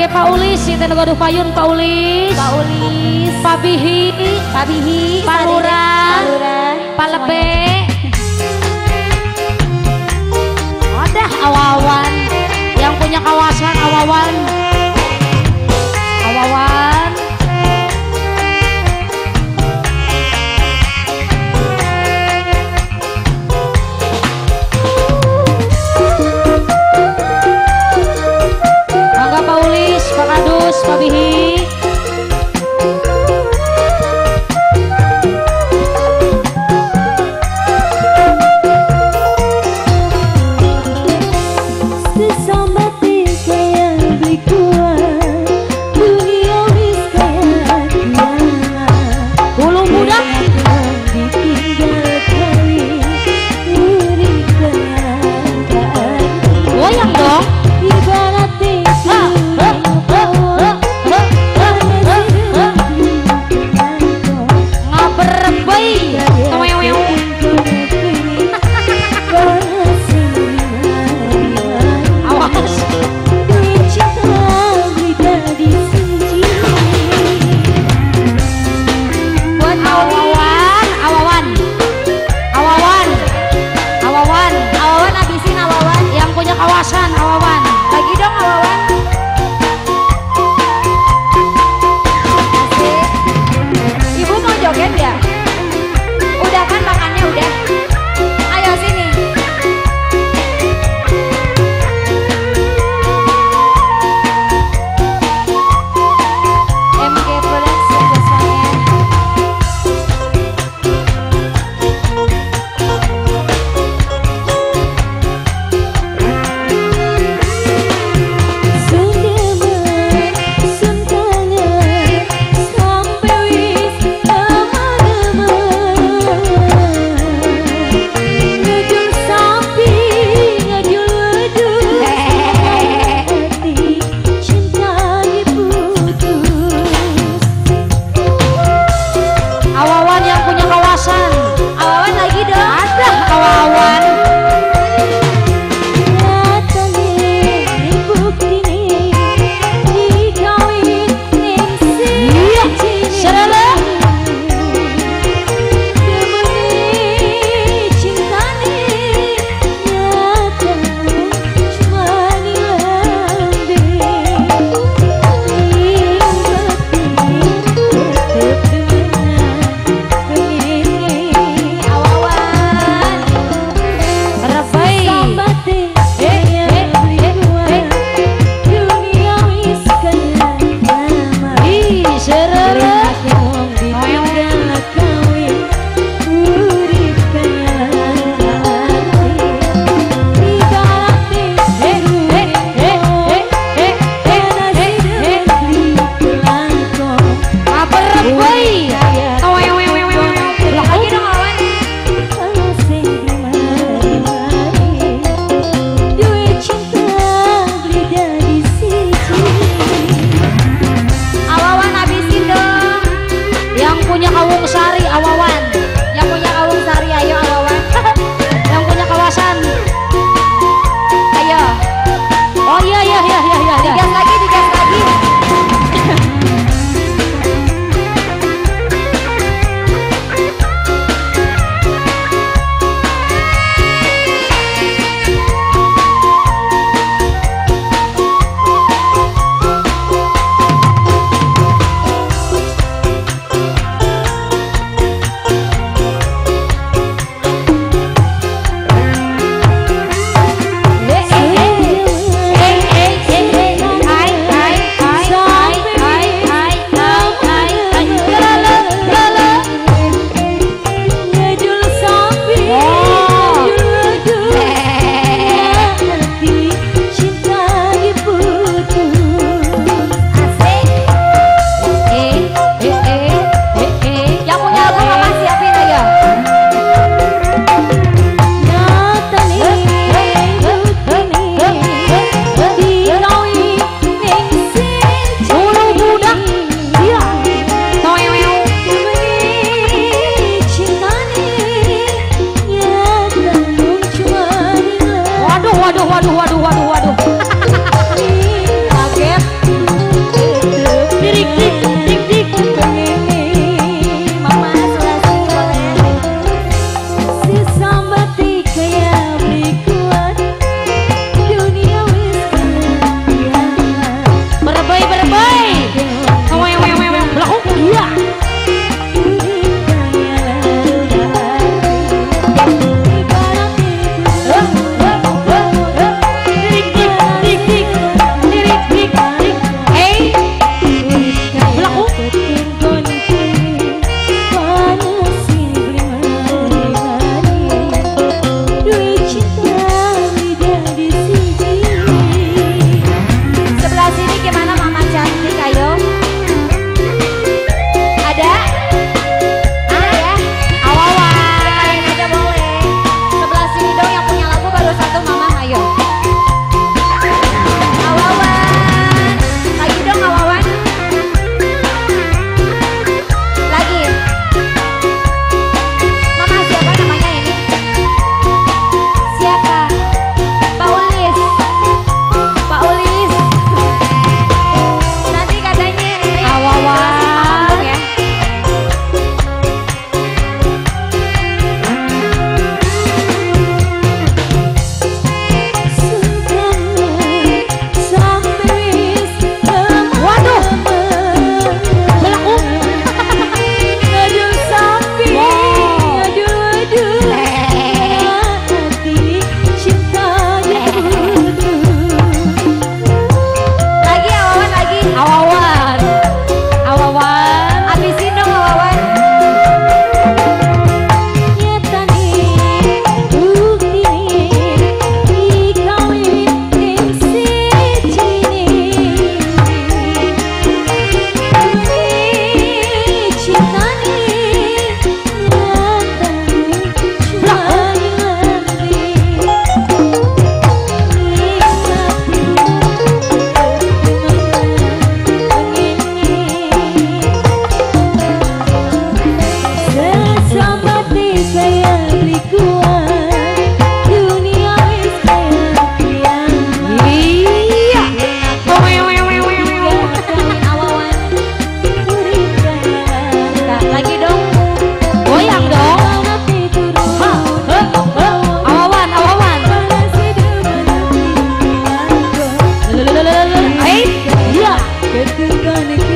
Kangge Paulis si Tenegoduh Payun Paulis. Paulis, Pabihi, Pabihi, Palura, Palura, Palebe. Ada awawan yang punya kawasan. Awawan. ketika nikah